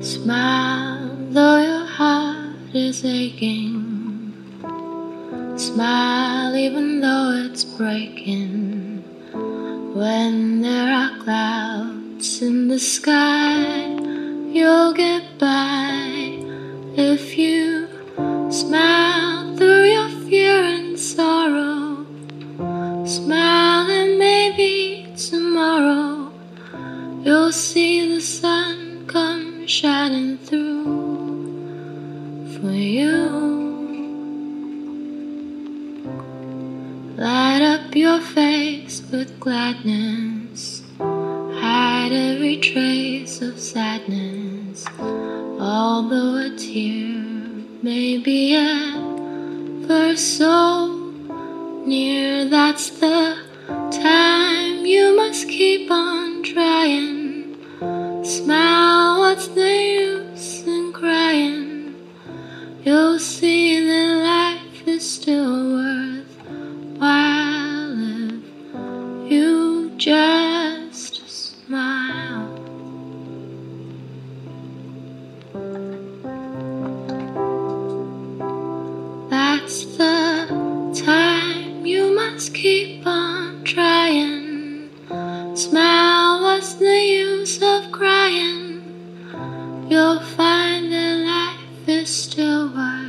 Smile though your heart is aching. Smile even though it's breaking. When there are clouds in the sky, you'll get by if you smile through your fear and sorrow. Smile and maybe tomorrow you'll see the sun come shining through for you. Light up your face with gladness. Hide every trace of sadness. Although a tear may be ever so near, that's the time you must keep on just smile. That's the time you must keep on trying. Smile, what's the use of crying? You'll find that life is still worth.